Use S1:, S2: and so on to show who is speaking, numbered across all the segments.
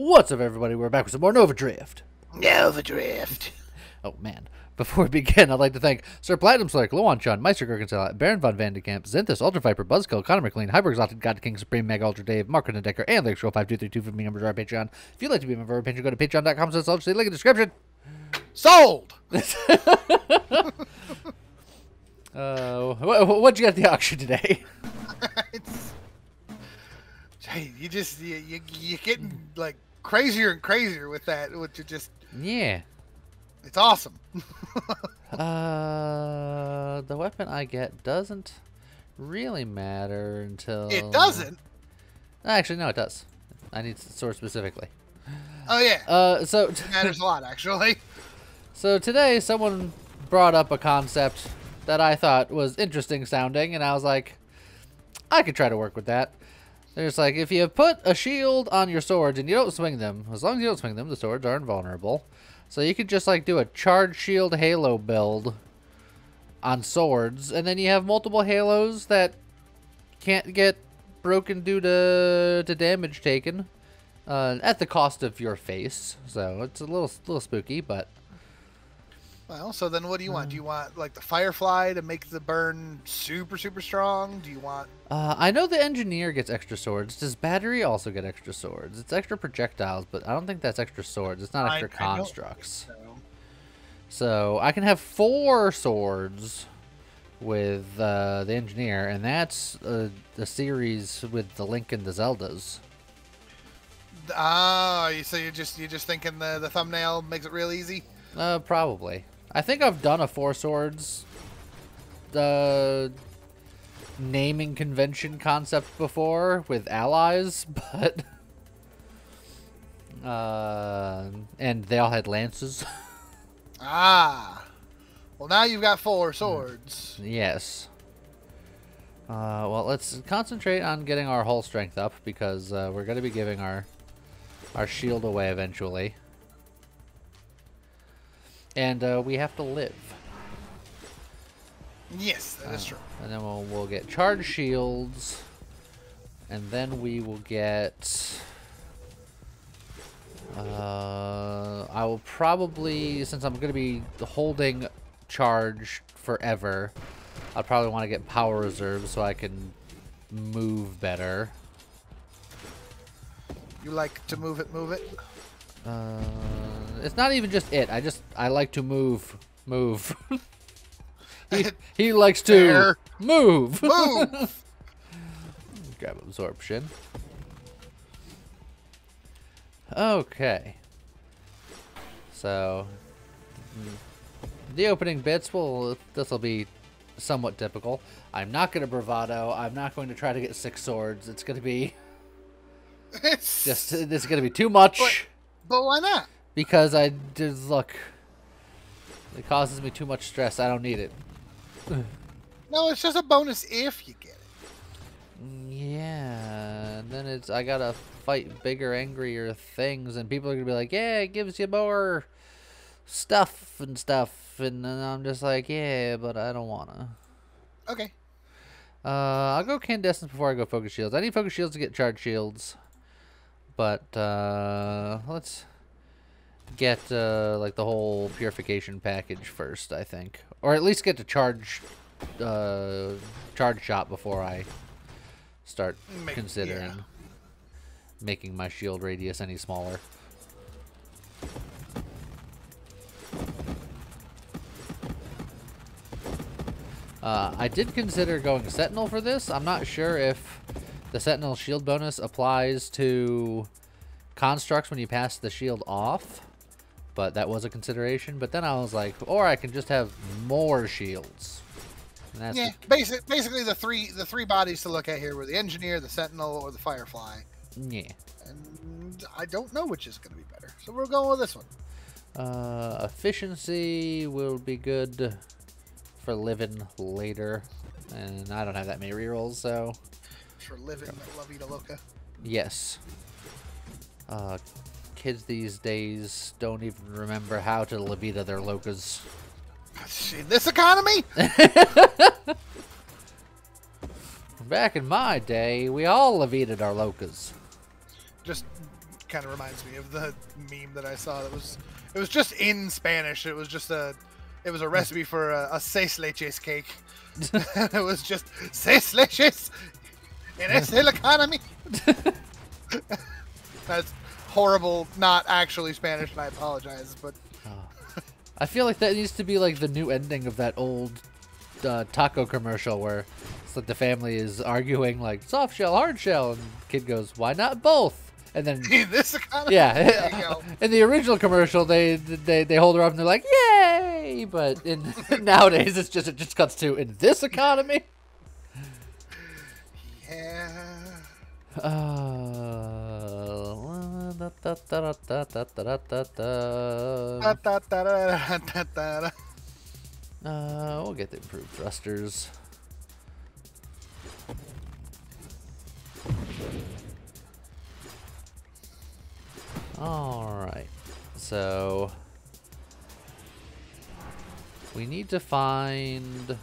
S1: What's up, everybody? We're back with some more Nova Drift.
S2: Nova Drift.
S1: Oh, man. Before we begin, I'd like to thank Sir Platinum Slayer, Luan Chun, Meister Gurkensala, Baron Von Vandekamp, Zenthus, Ultra Viper, Buzzkill, Connor McLean, Hyper Exalted, God King, Supreme, Mega Ultra Dave, Mark and Decker, and Lake Scroll 5232 for me members of our Patreon. If you'd like to be a member of our Patreon, go to patreon.com slash link in the description.
S2: Sold.
S1: Uh, what, what'd you get at the auction today?
S2: it's, hey, you just you, you you're getting like crazier and crazier with that, which is just
S1: yeah.
S2: it's awesome.
S1: Uh, the weapon I get doesn't really matter until
S2: it doesn't.
S1: Actually, no, it does. I need sword specifically.
S2: Oh yeah,
S1: Uh, so
S2: it matters a lot actually.
S1: so today someone brought up a concept that I thought was interesting sounding, and I was like, I could try to work with that. There's like if you put a shield on your swords and you don't swing them, as long as you don't swing them, the swords are invulnerable. So you could just like do a charge shield halo build on swords, and then you have multiple halos that can't get broken due to to damage taken uh, at the cost of your face. So it's a little little spooky, but
S2: Well, so then what do you want? Do
S1: Hmm.
S2: you want like the Firefly to make the burn super super strong? Do you want?
S1: uh, I know the engineer gets extra swords. Does battery also get extra swords? It's extra projectiles, but I don't think that's extra swords. It's not extra
S2: I
S1: constructs.
S2: So,
S1: So I can have four swords with uh, the engineer, and that's uh, the series with the Link and the Zeldas.
S2: ah, you so you're just you're just thinking the the thumbnail makes it real easy.
S1: Uh, probably. I think I've done a four swords uh, naming convention concept before with allies, but uh, and they all had lances.
S2: Ah, well now you've got four swords.
S1: yes. Uh, well, let's concentrate on getting our hull strength up because uh, we're going to be giving our our shield away eventually, and uh, we have to live.
S2: Yes, that is
S1: Uh,
S2: true.
S1: And then we'll, we'll get charge shields. And then we will get... Uh, I will probably, since I'm going to be holding charge forever, I'll probably want to get power reserves so I can move better.
S2: You like to move it, move it.
S1: Uh, it's not even just it. I just, I like to move. Move. he, he likes to
S2: Fair.
S1: move.
S2: Move.
S1: Grab absorption. Okay. So, the opening bits will this will be somewhat typical. I'm not going to bravado. I'm not going to try to get six swords. It's going to be
S2: it's
S1: just this is going to be too much
S2: But why not?
S1: Because I just look. It causes me too much stress. I don't need it.
S2: No, it's just a bonus if you get it.
S1: Yeah, and then it's I gotta fight bigger, angrier things, and people are gonna be like, "Yeah, it gives you more stuff and stuff," and then I'm just like, "Yeah, but I don't wanna."
S2: Okay.
S1: Uh, I'll go Candescence before I go Focus Shields. I need Focus Shields to get Charge Shields, but uh, let's get uh, like the whole Purification package first, I think, or at least get to Charge uh, Charge Shot before I start
S2: Make-
S1: considering
S2: yeah.
S1: making my shield radius any smaller. Uh, I did consider going Sentinel for this. I'm not sure if the Sentinel shield bonus applies to constructs when you pass the shield off, but that was a consideration. But then I was like, or I can just have more shields.
S2: Yeah, basic, basically the three the three bodies to look at here were the engineer, the sentinel, or the firefly.
S1: yeah.
S2: And I don't know which is going to be better, so we're going with this one.
S1: Uh, efficiency will be good for living later. And I don't have that many rerolls, so
S2: For living La Vida Loca.
S1: yes. Uh, kids these days don't even remember how to libido their locas.
S2: In this economy,
S1: Back in my day, we all libidoed our locas.
S2: just kind of reminds me of the meme that I saw. That was it was just in Spanish. It was just a it was a recipe for a, a seis leches cake. it was just seis leches es el economy. That's horrible, not actually Spanish, and I apologize, but
S1: I feel like that needs to be like the new ending of that old uh, taco commercial where it's like the family is arguing like soft shell, hard shell, and kid goes, "Why not both?" And then
S2: in this economy,
S1: yeah,
S2: there you go.
S1: in the original commercial, they they they hold her up and they're like, "Yay!" But in nowadays, it's just it just cuts to in this economy.
S2: Yeah.
S1: Uh, Uh, we'll get the improved thrusters. Alright, so we need to find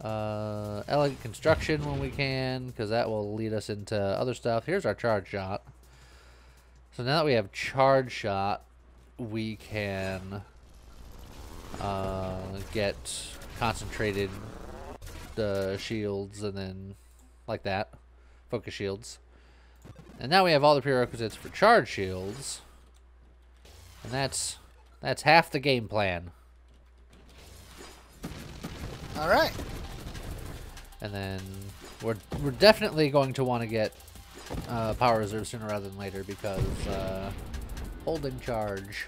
S1: uh, elegant construction when we can, because that will lead us into other stuff. Here's our charge shot. So now that we have charge shot, we can uh, get concentrated uh, shields and then like that, focus shields. And now we have all the prerequisites for charge shields. And that's that's half the game plan.
S2: All right.
S1: And then we're we're definitely going to want to get uh, power reserve sooner rather than later because uh, holding charge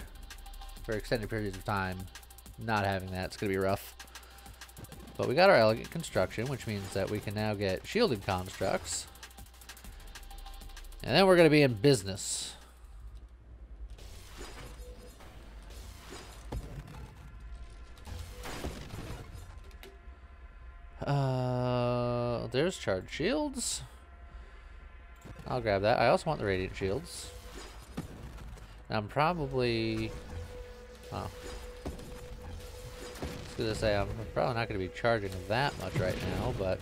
S1: for extended periods of time, not having that, it's going to be rough. But we got our elegant construction, which means that we can now get shielded constructs. And then we're going to be in business. Uh, there's charge shields. I'll grab that. I also want the radiant shields. I'm probably... Oh. Gonna say, I'm probably not gonna be charging that much right now, but...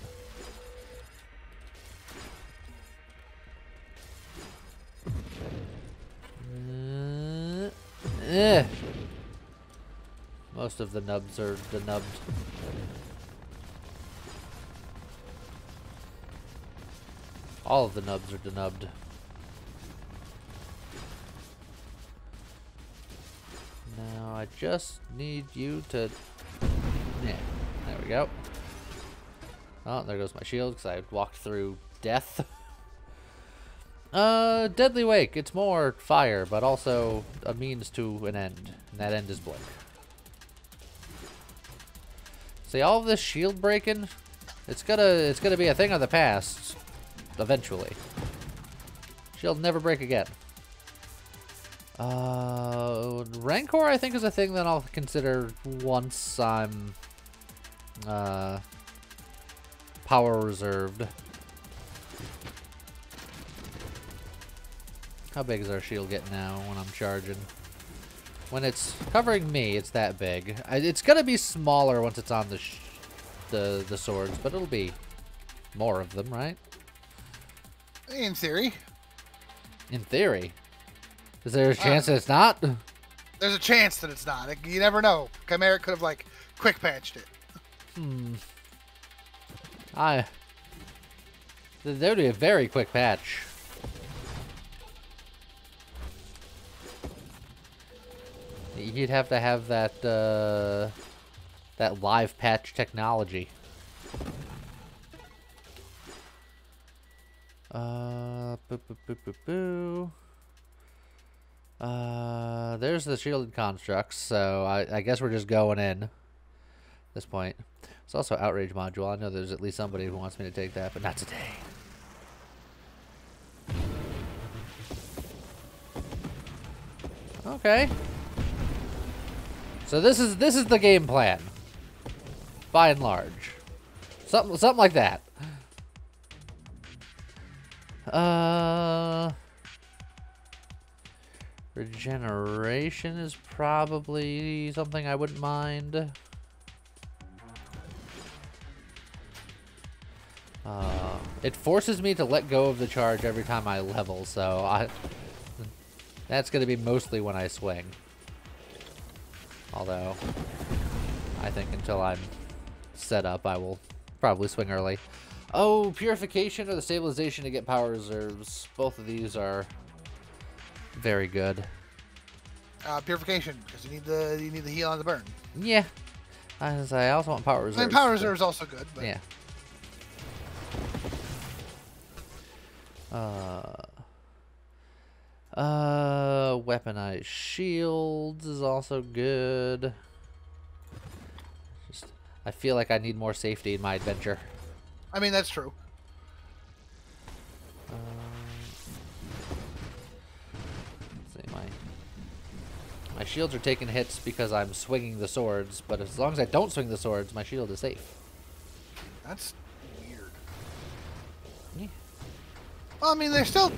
S1: Uh, eh. Most of the nubs are denubbed. All of the nubs are denubbed. Now I just need you to... Yeah, there we go. Oh, there goes my shield because I walked through death. uh, Deadly Wake. It's more fire, but also a means to an end. And that end is Blink. See, all this shield breaking, it's gonna, it's gonna be a thing of the past eventually. She'll never break again. Uh, Rancor, I think, is a thing that I'll consider once I'm uh, power reserved. How big is our shield getting now when I'm charging? When it's covering me, it's that big. I, it's gonna be smaller once it's on the the the swords, but it'll be more of them, right?
S2: In theory.
S1: In theory. Is there a chance uh, that it's not?
S2: There's a chance that it's not. You never know. Chimeric could have, like, quick patched it.
S1: Hmm. I... There would be a very quick patch. You'd have to have that, uh, that live patch technology. Uh, boo, boo, boo, boo, boo. Uh, there's the shielded constructs, so I, I guess we're just going in this point. It's also outrage module. I know there's at least somebody who wants me to take that, but not today. Okay. So this is this is the game plan. By and large. Something something like that. Uh, regeneration is probably something I wouldn't mind. Uh, it forces me to let go of the charge every time I level, so I, That's going to be mostly when I swing. Although, I think until I'm set up, I will probably swing early. Oh, Purification or the Stabilization to get Power Reserves. Both of these are very good.
S2: Uh, purification, because you need the you need the heal on the burn.
S1: Yeah. I, was, I also want Power Reserves.
S2: And power
S1: but-
S2: reserve is also good. But
S1: Yeah. Uh, uh, weaponized shields is also good. Just, I feel like I need more safety in my adventure.
S2: I mean that's true.
S1: Um, see, my my shields are taking hits because I'm swinging the swords, but as long as I don't swing the swords, my shield is safe.
S2: That's weird.
S1: Yeah.
S2: Well, I mean they're still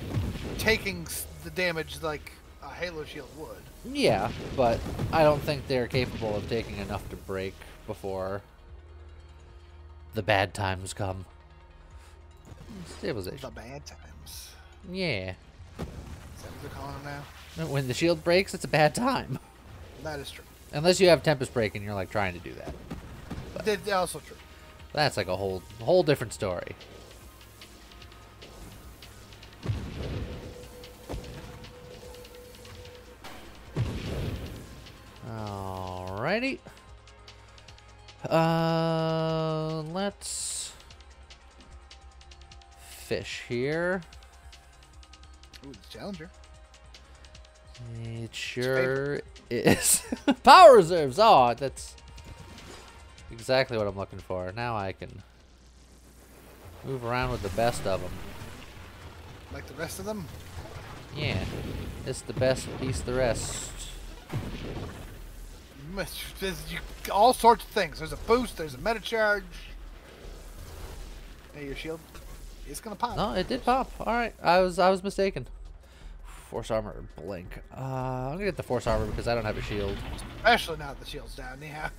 S2: taking the damage like a Halo shield would.
S1: Yeah, but I don't think they're capable of taking enough to break before the bad times come. Stabilization.
S2: The bad times.
S1: Yeah.
S2: Is that what they're calling them now?
S1: When the shield breaks, it's a bad time.
S2: That is true.
S1: Unless you have Tempest Break and you're like trying to do that.
S2: That's also true.
S1: That's like a whole whole different story. Alrighty. Uh, let's fish here.
S2: Ooh, it's Challenger.
S1: It sure is. Power reserves. Oh, that's exactly what I'm looking for. Now I can move around with the best of them.
S2: Like the rest of them.
S1: Yeah, it's the best piece. The rest.
S2: There's you, all sorts of things. There's a boost. There's a meta charge. Hey, your shield It's gonna pop.
S1: No, it did pop. All right, I was I was mistaken. Force armor blink. Uh, I'm gonna get the force armor because I don't have a shield.
S2: Especially now that the shield's down. Yeah.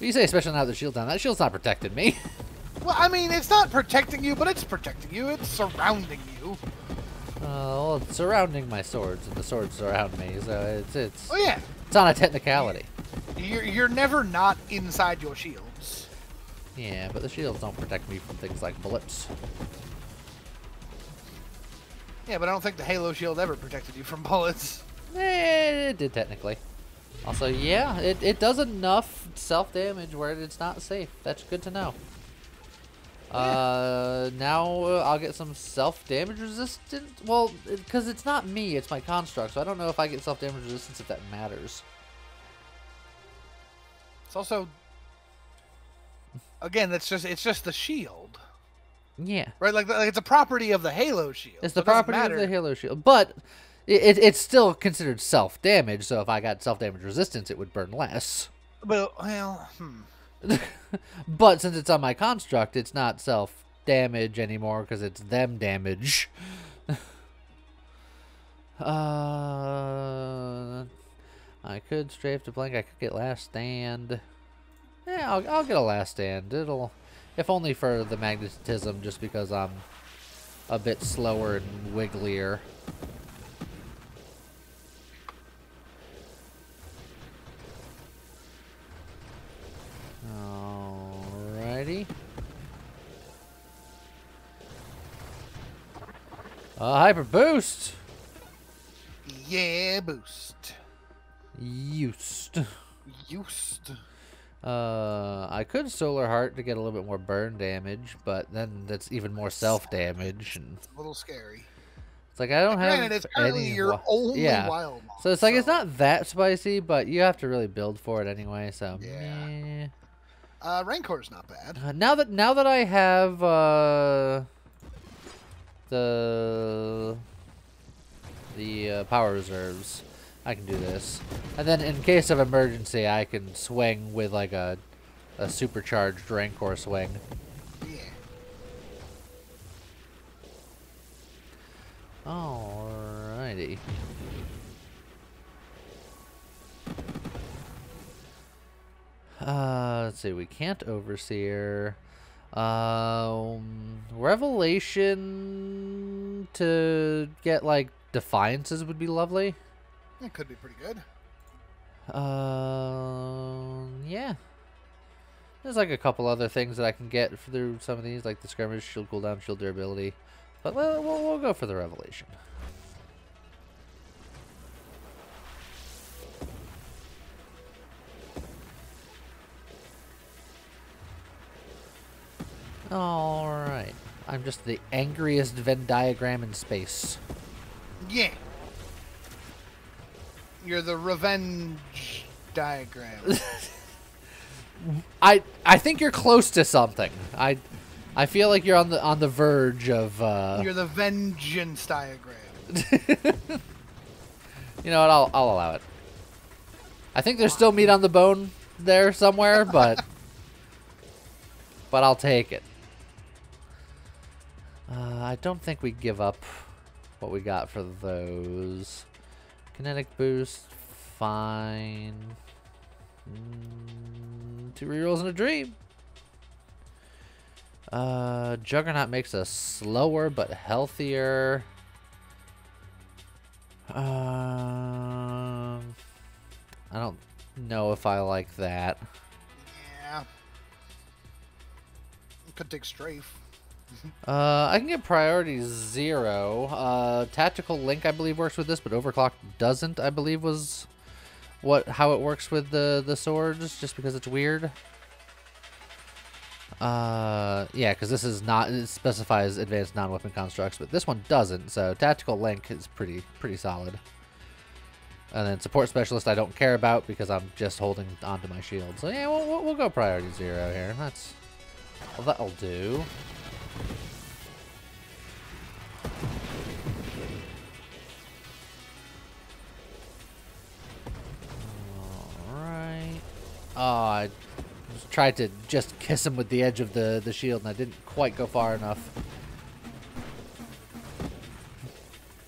S1: You say especially now that the shield's down. That shield's not protecting me.
S2: Well, I mean, it's not protecting you, but it's protecting you. It's surrounding you.
S1: Uh, well, it's surrounding my swords, and the swords surround me, so it's it's
S2: Oh yeah.
S1: it's on a technicality.
S2: You're you're never not inside your shields.
S1: Yeah, but the shields don't protect me from things like bullets.
S2: Yeah, but I don't think the Halo shield ever protected you from bullets.
S1: Eh, it did technically. Also, yeah, it, it does enough self-damage where it's not safe. That's good to know. Uh, now uh, I'll get some self-damage resistance. Well, because it's not me, it's my construct, so I don't know if I get self-damage resistance if that matters.
S2: It's also again, that's just it's just the shield,
S1: Yeah.
S2: right? Like, like it's a property of the Halo shield.
S1: It's the property of the. Halo Shield, but it, it, it's still considered self-damage, so if I got self-damage resistance, it would burn less.
S2: But well, hmm.
S1: but since it's on my construct, it's not self damage anymore because it's them damage. uh, I could strafe to Blink. I could get last stand. Yeah, I'll, I'll get a last stand. It'll, if only for the magnetism, just because I'm a bit slower and wigglier. Hyper boost.
S2: yeah, boost.
S1: Used.
S2: Used.
S1: Uh, I could solar heart to get a little bit more burn damage, but then that's even more self damage, and
S2: A little scary.
S1: it's like I don't have
S2: Granted, it's
S1: any.
S2: your only
S1: yeah.
S2: wild
S1: So it's like it's not that spicy, but you have to really build for it anyway. So
S2: Yeah.
S1: meh.
S2: Uh, Rancor's not bad.
S1: Uh, now that now that I have uh, the the uh, power reserves, I can do this. And then in case of emergency, I can swing with like a a supercharged Rancor swing.
S2: Yeah.
S1: Alrighty. Uh, let's see. We can't overseer. Um, revelation to get like defiances would be lovely.
S2: It could be pretty good.
S1: Uh, yeah. There's like a couple other things that I can get through some of these, like the skirmish, shield cooldown, shield durability. But we'll, we'll go for the revelation. Alright. I'm just the angriest Venn diagram in space.
S2: Yeah. You're the revenge diagram.
S1: I I think you're close to something. I I feel like you're on the on the verge of uh
S2: You're the vengeance diagram.
S1: You know what? I'll I'll allow it. I think there's still meat on the bone there somewhere, but but I'll take it. Uh, I don't think we give up what we got for those. Kinetic boost, fine. Mm, two rerolls and a dream. Uh, Juggernaut makes us slower but healthier. Um, I don't know if I like that.
S2: Yeah. Could take strafe.
S1: Uh, I can get priority zero. Uh, tactical link, I believe, works with this, but overclock doesn't. I believe was what how it works with the the swords, just because it's weird. Uh, yeah, because this is not it specifies advanced non-weapon constructs, but this one doesn't. So tactical link is pretty pretty solid. And then support specialist I don't care about because I'm just holding onto my shield. So yeah, we'll, we'll, go priority zero here. That's well, that'll do. Alright. Oh, I tried to just kiss him with the edge of the, the shield and I didn't quite go far enough.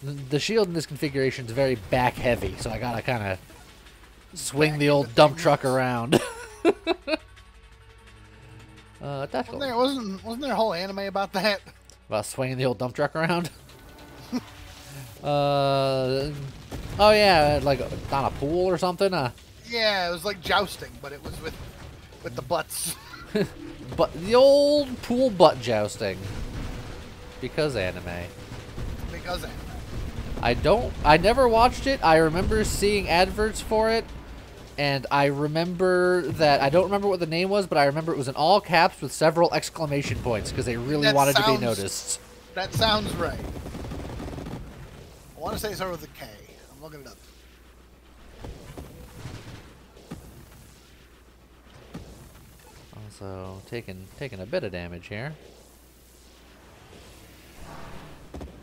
S1: The- shield in this configuration is very back heavy, so I gotta kind of swing the old dump truck around. uh, that's
S2: Wasn't there, wasn't, wasn't there a whole anime about that?
S1: About swinging the old dump truck around? uh, oh yeah, like on a pool or something. Uh,
S2: Yeah, it was like jousting, but it was with with the butts.
S1: but the old pool butt jousting. Because anime.
S2: because anime.
S1: I don't. I never watched it. I remember seeing adverts for it, and I remember that I don't remember what the name was, but I remember it was in all caps with several exclamation points because they really
S2: That
S1: wanted to be noticed.
S2: That sounds right. I want to say it started with a K. I'm looking it up.
S1: Also taking taking a bit of damage here.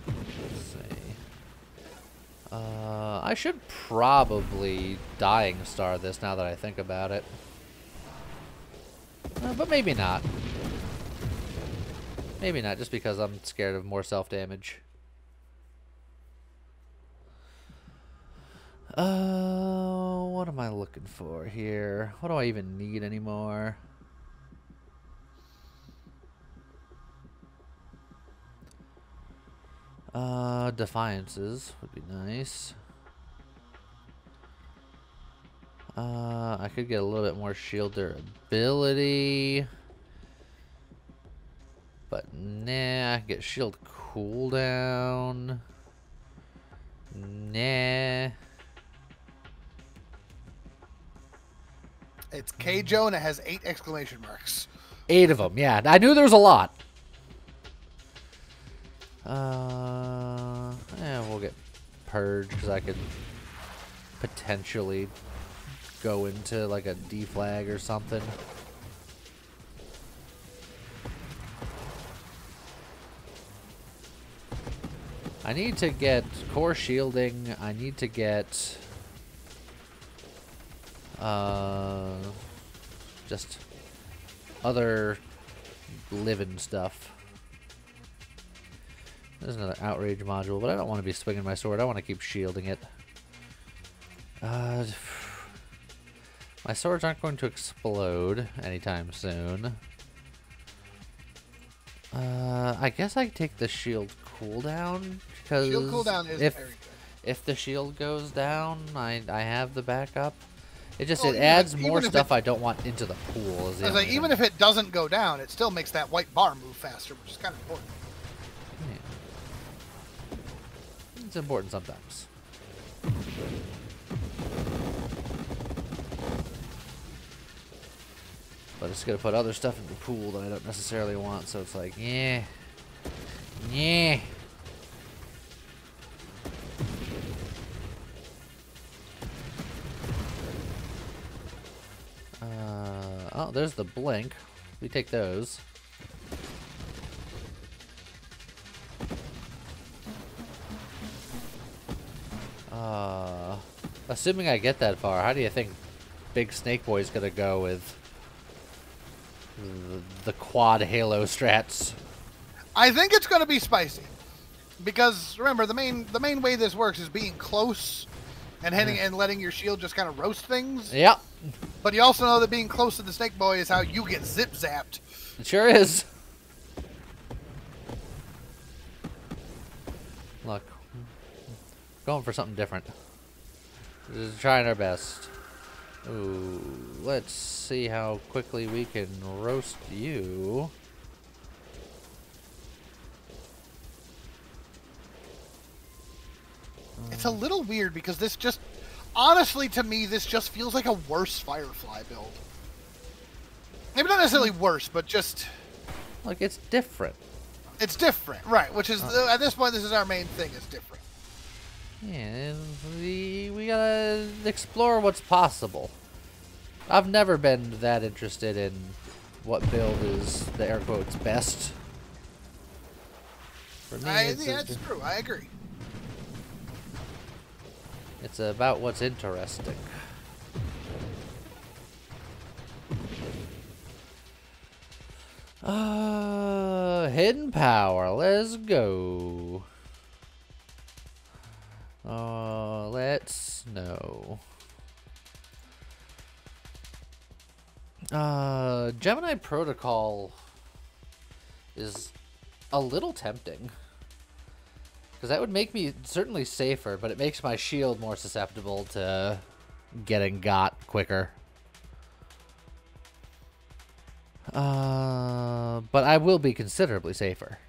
S1: Let's see. Uh, I should probably dying star this now that I think about it. Uh, but maybe not. Maybe not, just because I'm scared of more self damage. Uh, what am I looking for here? What do I even need anymore? Uh, defiances would be nice. Uh, I could get a little bit more shield durability. But nah, I can get shield cooldown. Nah.
S2: It's Keijo and it has eight exclamation marks.
S1: Eight of them, yeah. I knew there was a lot. Uh, yeah, we'll get purge because I could potentially go into like a deflag or something. I need to get core shielding. I need to get uh just other living stuff. There's another outrage module, but I don't want to be swinging my sword. I want to keep shielding it. Uh, my swords aren't going to explode anytime soon. Uh, I guess I take the shield cooldown because
S2: Shield cooldown is
S1: if if the shield goes down, I I have the backup. It just
S2: Well,
S1: it adds
S2: if-
S1: more
S2: even
S1: stuff
S2: it-
S1: I don't want into the pool. Is the
S2: like, even if it doesn't go down, it still makes that white bar move faster, which is kind of important.
S1: It's important sometimes. But it's gonna put other stuff in the pool that I don't necessarily want, so it's like, yeah, yeah. Uh, oh, there's the blink. We take those. Uh, assuming I get that far, how do you think Big Snake Boy's gonna go with the, the quad Halo strats?
S2: I think it's going to be spicy, because remember the main the main way this works is being close and hitting and letting your shield just kind of roast things.
S1: Yep,
S2: But you also know that being close to the snake boy is how you get zip zapped.
S1: it sure is. Look, going for something different. Just trying our best. Ooh, let's see how quickly we can roast you.
S2: It's a little weird because this just honestly to me this just feels like a worse Firefly build. Maybe not necessarily worse, but just
S1: Like it's different.
S2: it's different, right? Which is uh. at this point this is our main thing. It's different.
S1: Yeah, and we we gotta explore what's possible. I've never been that interested in what build is the air quotes best. For me,
S2: I,
S1: a-
S2: it's true. I agree.
S1: it's about what's interesting. Uh, hidden power. Let's go. Uh, let's know. Uh, Gemini Protocol is a little tempting. Because that would make me certainly safer, but it makes my shield more susceptible to getting got quicker. Uh, but I will be considerably safer.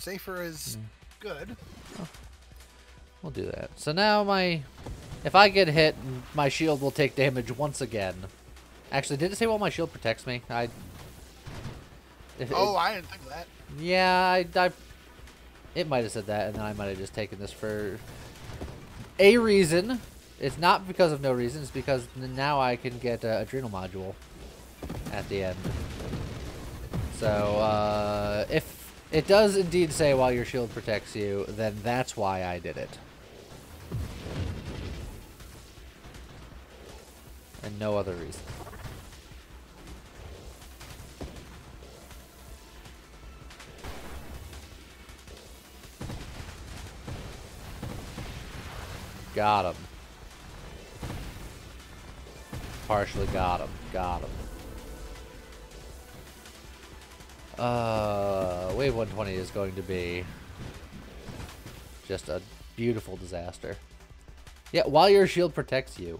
S2: Safer is
S1: Hmm.
S2: good.
S1: We'll do that. So now my... If I get hit, my shield will take damage once again. Actually, did it say while my shield protects me? I... If it-
S2: Oh, I didn't think of that.
S1: Yeah, I, I it might have said that, and then I might have just taken this for a reason. It's not because of no reason. It's because now I can get uh, adrenal module at the end. So uh, if it does indeed say while your shield protects you, then that's why I did it, and no other reason. Got him. Partially got him. Got him. Uh, wave 120 is going to be just a beautiful disaster. Yeah, while your shield protects you.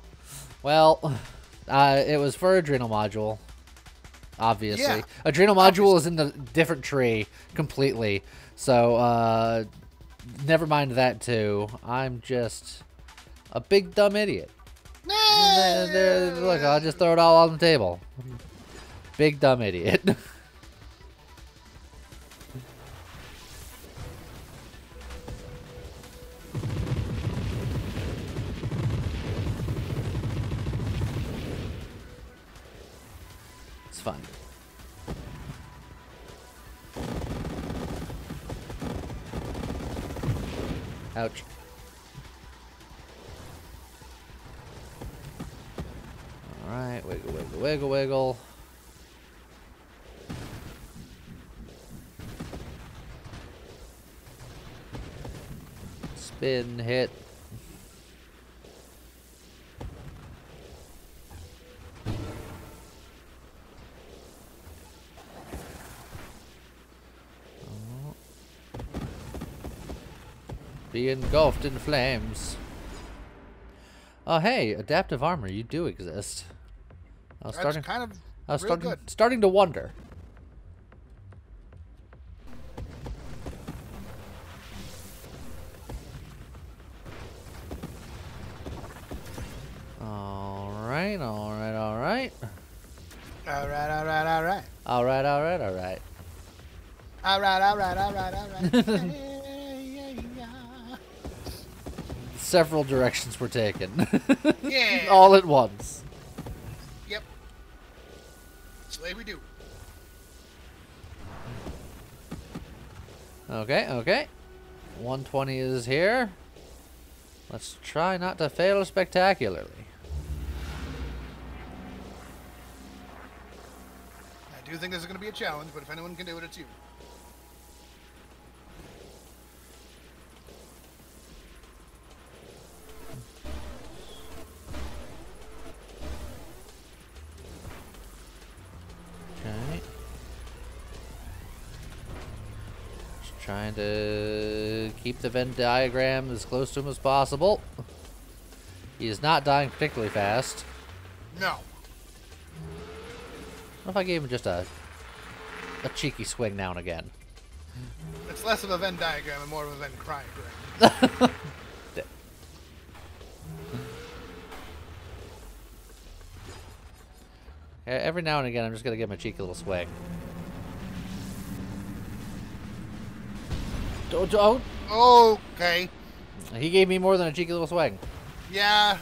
S1: Well, uh, it was for adrenal module. Obviously,
S2: Yeah,
S1: adrenal module is in the different tree completely. So, uh, never mind that too. I'm just a big dumb idiot. Look, I'll just throw it all on the table. Big dumb idiot. Alright, wiggle, wiggle, wiggle, wiggle. Spin, hit. Oh. Be engulfed in flames. Oh hey, adaptive armor, you do exist. I was
S2: That's
S1: starting,
S2: kind of
S1: I was starting,
S2: good.
S1: starting to wonder. All right, all right, all right,
S2: All right, all right, all right.
S1: all right, all right, all right.
S2: All right, all right, all right, all right. yeah, yeah,
S1: Several directions were taken,
S2: yeah.
S1: all at once.
S2: Yep. Way we do.
S1: Okay, okay. 120 is here. Let's try not to fail spectacularly.
S2: I do think this is going to be a challenge, but if anyone can do it, it's you.
S1: Okay. Just trying to keep the Venn diagram as close to him as possible. He is not dying particularly fast.
S2: No.
S1: What if I gave him just a a cheeky swing now and again?
S2: It's less of a Venn diagram and more of a Venn cryogram.
S1: Every now and again, I'm just gonna give him a cheeky little swing. Don't, don't.
S2: Okay.
S1: He gave me more than a cheeky little swag.
S2: Yeah.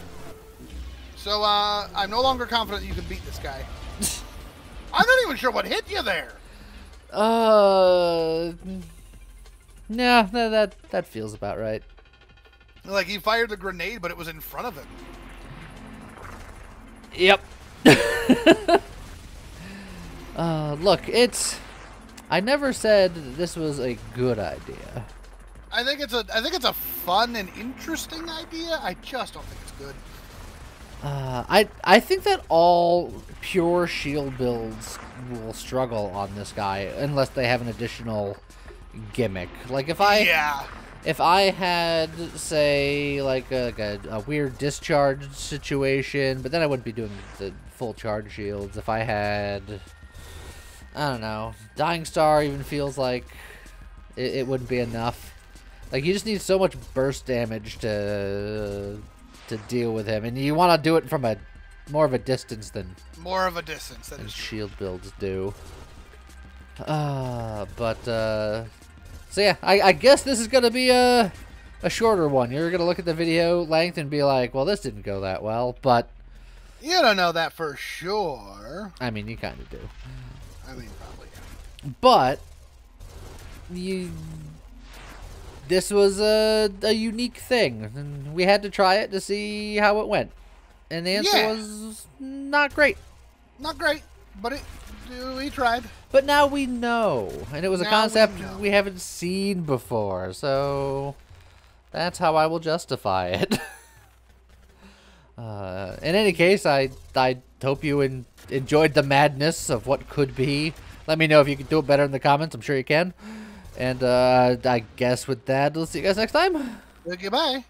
S2: So, uh, I'm no longer confident you can beat this guy. I'm not even sure what hit you there.
S1: Uh, nah, that that that feels about right.
S2: Like, he fired the grenade, but it was in front of him.
S1: Yep. uh, look, it's. I never said this was a good idea.
S2: I think it's a, I think it's a fun and interesting idea. I just don't think it's good.
S1: Uh, I I think that all pure shield builds will struggle on this guy unless they have an additional gimmick. Like if I
S2: yeah.
S1: if I had say like a, like a, a weird discharge situation, but then I wouldn't be doing the full charge shields. If I had I don't know, Dying Star even feels like it, it wouldn't be enough. Like you just need so much burst damage to to deal with him, and you want to do it from a more of a distance than
S2: More of a distance.
S1: Than shield builds do. Uh, but uh, so yeah, I, I guess this is gonna be a a shorter one. You're gonna look at the video length and be like, well, this didn't go that well, but
S2: You don't know that for sure.
S1: I mean, you kind of do.
S2: I mean, probably. yeah.
S1: But you, this was a a unique thing, and we had to try it to see how it went. And the answer
S2: Yeah.
S1: was not great.
S2: Not great, but it. We tried.
S1: But now we know, and it was a
S2: Now we
S1: concept
S2: know.
S1: we, haven't seen before, so that's how I will justify it. uh, in any case, I I hope you en- enjoyed the madness of what could be. Let me know if you can do it better in the comments. I'm sure you can. And uh, I guess with that, we'll see you guys next time.
S2: Goodbye.